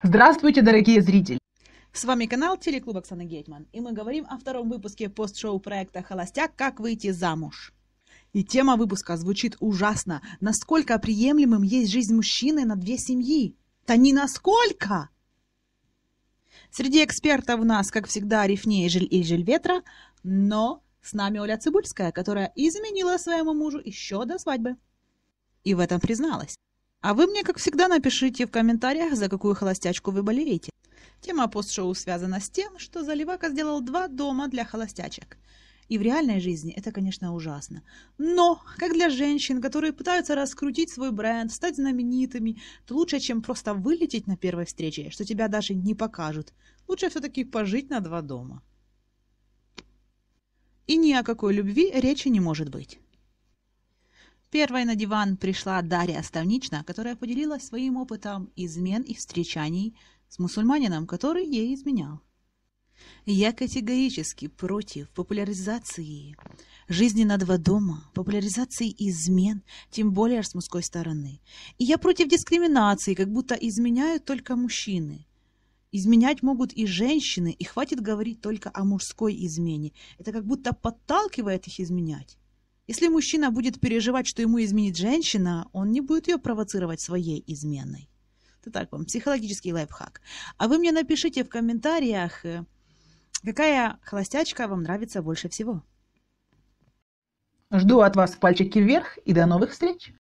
Здравствуйте, дорогие зрители! С вами канал Телеклуб Оксана Гетман, и мы говорим о втором выпуске пост-шоу проекта «Холостяк. Как выйти замуж». И тема выпуска звучит ужасно. Насколько приемлемым есть жизнь мужчины на две семьи? Да не насколько! Среди экспертов у нас, как всегда, Рифнея Жиль и Жиль Ветра, но с нами Оля Цибульская, которая изменила своему мужу еще до свадьбы. И в этом призналась. А вы мне, как всегда, напишите в комментариях, за какую холостячку вы болеете. Тема пост-шоу связана с тем, что Заливака сделал два дома для холостячек. И в реальной жизни это, конечно, ужасно. Но, как для женщин, которые пытаются раскрутить свой бренд, стать знаменитыми, то лучше, чем просто вылететь на первой встрече, что тебя даже не покажут. Лучше все-таки пожить на два дома. И ни о какой любви речи не может быть. Первой на диван пришла Дарья Ставнична, которая поделилась своим опытом измен и встречаний с мусульманином, который ей изменял. Я категорически против популяризации жизни на два дома, популяризации измен, тем более с мужской стороны. И я против дискриминации, как будто изменяют только мужчины. Изменять могут и женщины, и хватит говорить только о мужской измене. Это как будто подталкивает их изменять. Если мужчина будет переживать, что ему изменит женщина, он не будет ее провоцировать своей изменой. Это так вам, психологический лайфхак. А вы мне напишите в комментариях, э, какая холостячка вам нравится больше всего. Жду от вас пальчики вверх и до новых встреч!